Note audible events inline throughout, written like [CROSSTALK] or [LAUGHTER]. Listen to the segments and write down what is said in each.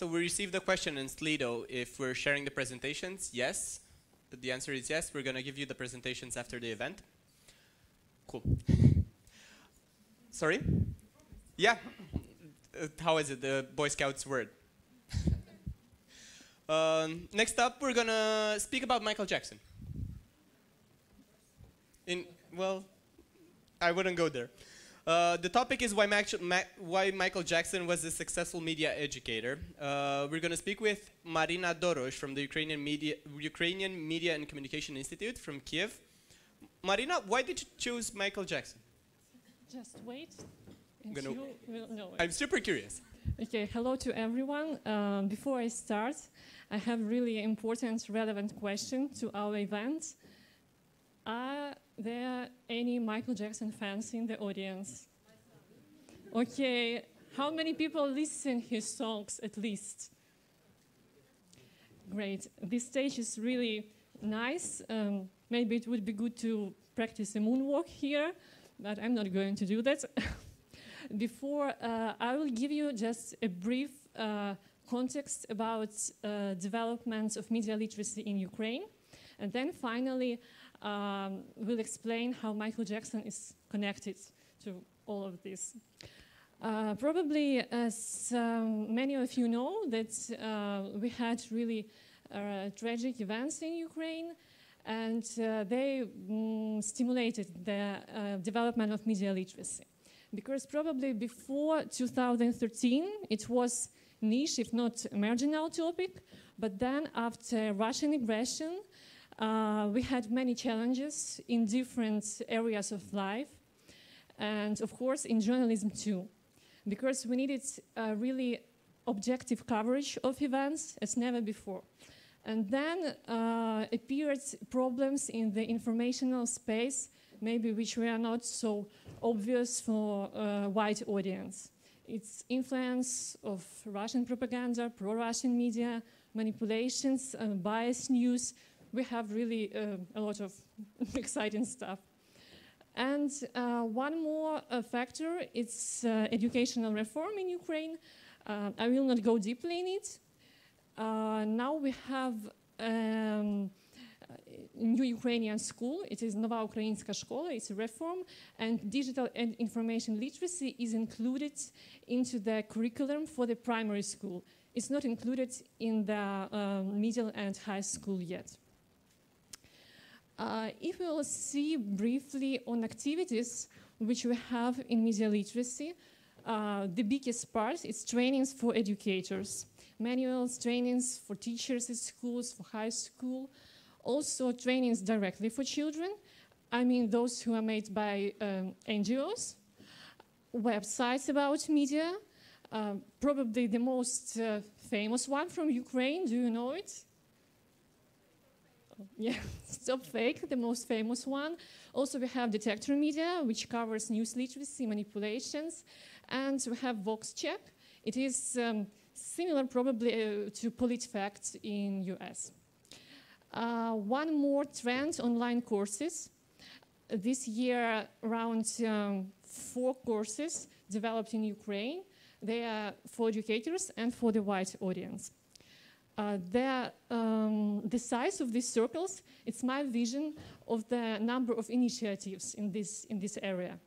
So we received a question in Slido if we're sharing the presentations. Yes. The answer is yes. We're going to give you the presentations after the event. Cool. [LAUGHS] Sorry? Yeah. Uh, how is it, the Boy Scouts word? [LAUGHS] um, next up, we're going to speak about Michael Jackson. In, well, I wouldn't go there. Uh, the topic is why, Ma why, Michael Jackson was a successful media educator. Uh, we're going to speak with Maryna Dorosh from the Ukrainian Media, Ukrainian Media and Communication Institute from Kiev. Maryna, why did you choose Michael Jackson? Just wait. I'm, gonna, I'm super curious. Okay, hello to everyone. Um, before I start, I have really important, relevant question to our event. Are there any Michael Jackson fans in the audience? Okay, how many people listen his songs at least? Great. This stage is really nice. Um, maybe it would be good to practice a moonwalk here, but I'm not going to do that. [LAUGHS] Before, uh, I will give you just a brief uh, context about uh, developments of media literacy in Ukraine. And then finally, um, will explain how Michael Jackson is connected to all of this. Uh, probably, as um, many of you know, that uh, we had really uh, tragic events in Ukraine, and uh, they mm, stimulated the uh, development of media literacy. Because probably before 2013, it was niche, if not marginal topic, but then after Russian aggression, uh, we had many challenges in different areas of life, and of course in journalism too, because we needed a really objective coverage of events as never before. And then uh, appeared problems in the informational space, maybe which were not so obvious for a wide audience. Its influence of Russian propaganda, pro-Russian media, manipulations, uh, biased news, we have really uh, a lot of [LAUGHS] exciting stuff. And uh, one more uh, factor uh, educational reform in Ukraine. I will not go deeply in it. Now we have um, new Ukrainian school. It is Nova Ukrainska Shkola. It's a reform, and digital and information literacy is included into the curriculum for the primary school. It's not included in the um, middle and high school yet. Uh, if we will see briefly on activities which we have in media literacy, uh, the biggest part is trainings for educators, manuals, trainings for teachers at schools, for high school, also trainings directly for children. I mean those who are made by um, NGOs, websites about media, uh, probably the most uh, famous one from Ukraine, do you know it? [LAUGHS] yeah, Stop Fake, the most famous one. Also, we have Detector Media, which covers news literacy, manipulations, and we have VoxCheck. It is um, similar probably uh, to PolitiFact in US. Uh, one more trend, online courses. This year, around um, four courses developed in Ukraine. They are for educators and for the white audience. Uh, um, the size of these circles, it's my vision of the number of initiatives in this, in this area.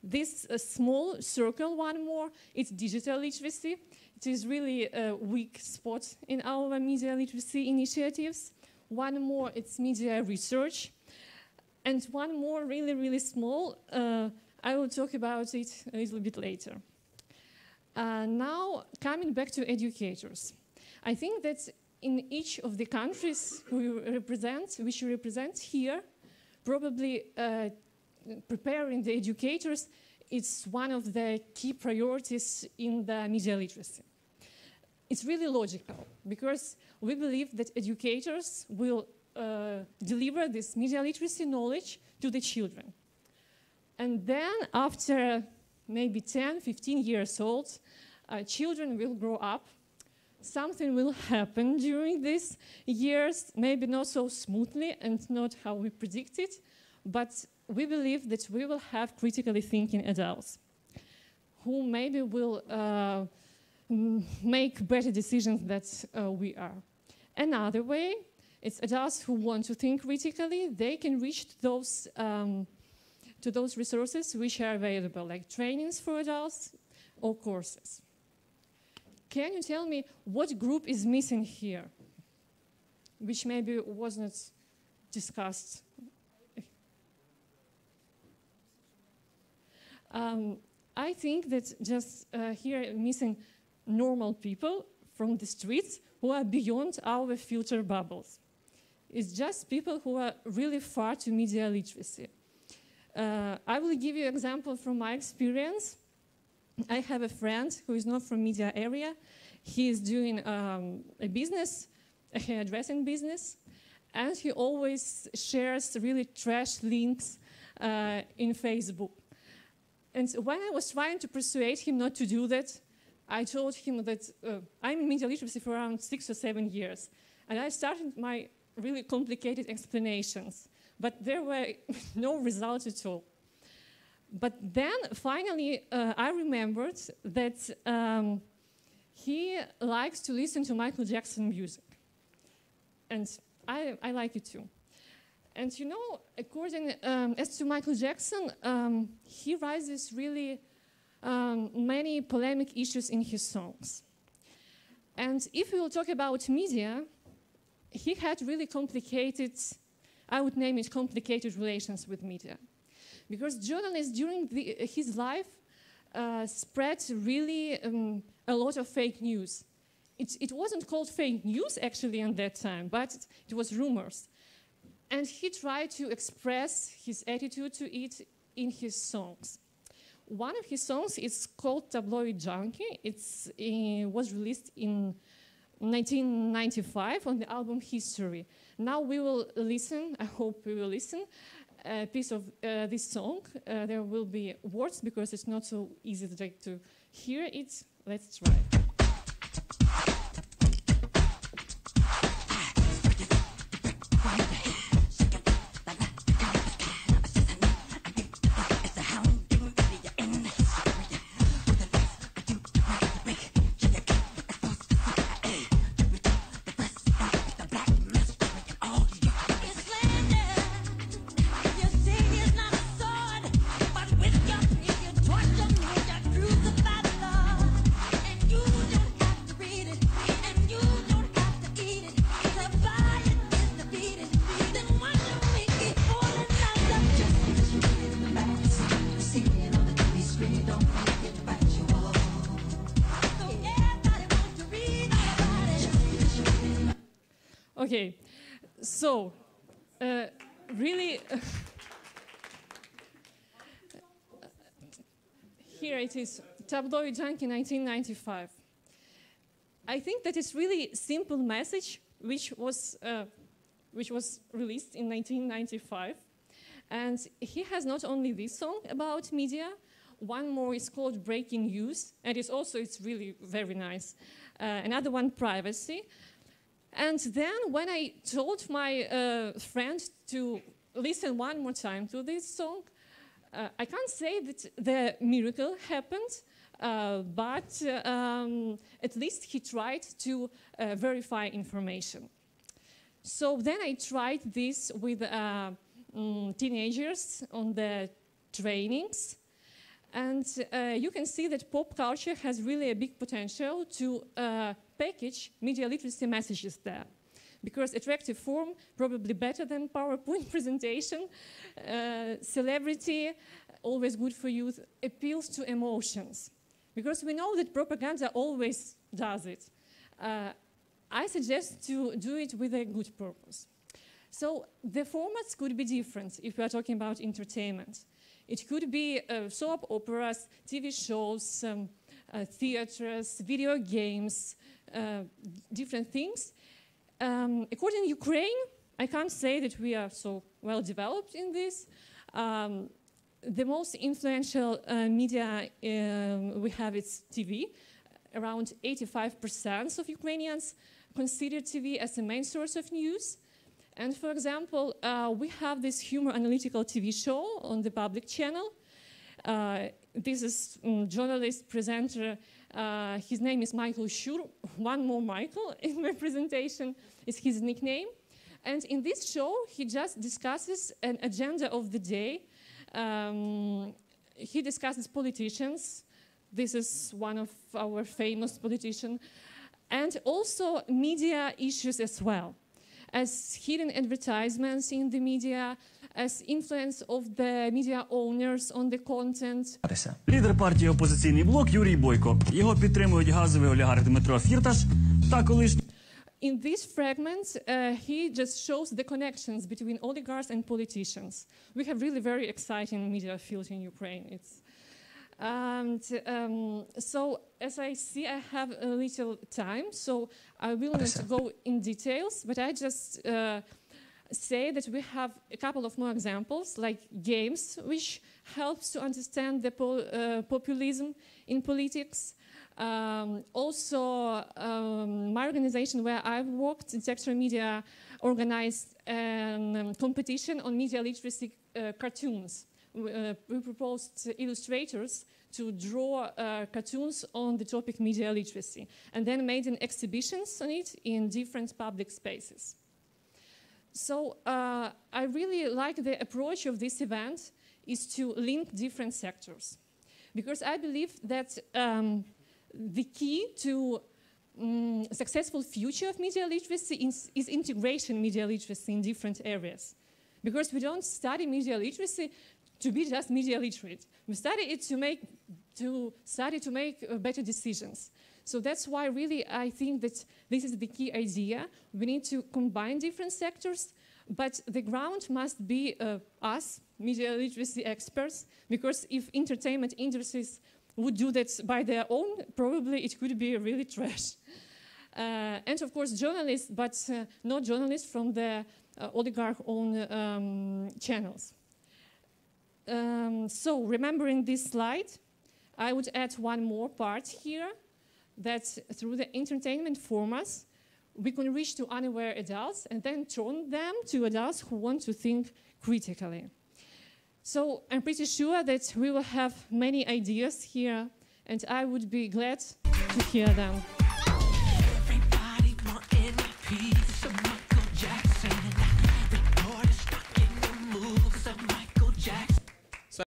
This uh, small circle, one more, it's digital literacy. It is really a weak spot in our media literacy initiatives. One more, it's media research. And one more, really, really small, uh, I will talk about it a little bit later. Uh, now, coming back to educators. I think that in each of the countries we represent, which we represent here, probably uh, preparing the educators is one of the key priorities in the media literacy. It's really logical because we believe that educators will uh, deliver this media literacy knowledge to the children. And then after maybe 10, 15 years old, uh, children will grow up something will happen during these years, maybe not so smoothly and not how we predicted, but we believe that we will have critically thinking adults who maybe will uh, make better decisions than uh, we are. Another way, it's adults who want to think critically, they can reach those, um, to those resources which are available, like trainings for adults or courses. Can you tell me what group is missing here, which maybe was not discussed? Um, I think that just uh, here missing normal people from the streets who are beyond our filter bubbles. It's just people who are really far to media literacy. Uh, I will give you an example from my experience. I have a friend who is not from media area. He is doing um, a business, a hairdressing business, and he always shares really trash links uh, in Facebook. And when I was trying to persuade him not to do that, I told him that uh, I'm in media literacy for around six or seven years. And I started my really complicated explanations, but there were [LAUGHS] no results at all. But then finally, uh, I remembered that um, he likes to listen to Michael Jackson music. And I, I like it too. And you know, according um, as to Michael Jackson, um, he raises really um, many polemic issues in his songs. And if we will talk about media, he had really complicated, I would name it complicated relations with media. Because journalists during the, his life uh, spread really um, a lot of fake news. It, it wasn't called fake news actually in that time, but it was rumors. And he tried to express his attitude to it in his songs. One of his songs is called Tabloid Junkie. It uh, was released in 1995 on the album History. Now we will listen, I hope we will listen, a piece of uh, this song. Uh, there will be words because it's not so easy to, to hear it. Let's try. Okay, so uh, really, [LAUGHS] here it is, Tabloid Junkie 1995. I think that it's really simple message which was, uh, which was released in 1995. And he has not only this song about media, one more is called Breaking News, and it's also, it's really very nice. Uh, another one, Privacy. And then when I told my uh, friend to listen one more time to this song, uh, I can't say that the miracle happened, uh, but um, at least he tried to uh, verify information. So then I tried this with um, teenagers on the trainings. And uh, you can see that pop culture has really a big potential to uh, package media literacy messages there. Because attractive form, probably better than PowerPoint [LAUGHS] presentation, uh, celebrity, always good for youth, appeals to emotions. Because we know that propaganda always does it. Uh, I suggest to do it with a good purpose. So the formats could be different if we are talking about entertainment. It could be uh, soap operas, TV shows, um, uh, theaters, video games, uh, different things. Um, according to Ukraine, I can't say that we are so well developed in this. Um, the most influential uh, media um, we have is TV. Around 85% of Ukrainians consider TV as the main source of news. And for example, uh, we have this humor analytical TV show on the public channel. Uh, this is um, journalist, presenter. Uh, his name is Michael Shchur. One more Michael [LAUGHS] in my presentation is his nickname. And in this show, he just discusses an agenda of the day. Um, he discusses politicians. This is one of our famous politicians. And also media issues as well, as hidden advertisements in the media, as influence of the media owners on the content. Лідер партії Опозиційний блок Юрій Бойко. Його підтримують газовий олігарх Дмитро Фірташ та колишній In this fragment, uh, he just shows the connections between oligarchs and politicians. We have really very exciting media field in Ukraine. It's, and um, so, as I see, I have a little time, so I will not go in details, but I just uh, say that we have a couple of more examples, like games, which helps to understand the po- uh, populism in politics. Um, also, um, my organization where I've worked, Detector Media, organized a um, competition on media literacy uh, cartoons. We, uh, we proposed illustrators to draw uh, cartoons on the topic media literacy and then made an exhibitions on it in different public spaces. So uh, I really like the approach of this event is to link different sectors because I believe that um, the key to um, successful future of media literacy is, is integration media literacy in different areas because we don't study media literacy to be just media literate we study it to make to study to make uh, better decisions. So that's why really i think that this is the key idea. We need to combine different sectors but the ground must be uh, us media literacy experts because if entertainment industries would do that by their own probably it could be really trash. [LAUGHS] Uh, and of course journalists but uh, not journalists from the uh, oligarch owned um, channels um, so remembering this slide i would add one more part here that through the entertainment formats we can reach to unaware adults and then turn them to adults who want to think critically. So i'm pretty sure that we will have many ideas here and i would be glad to hear them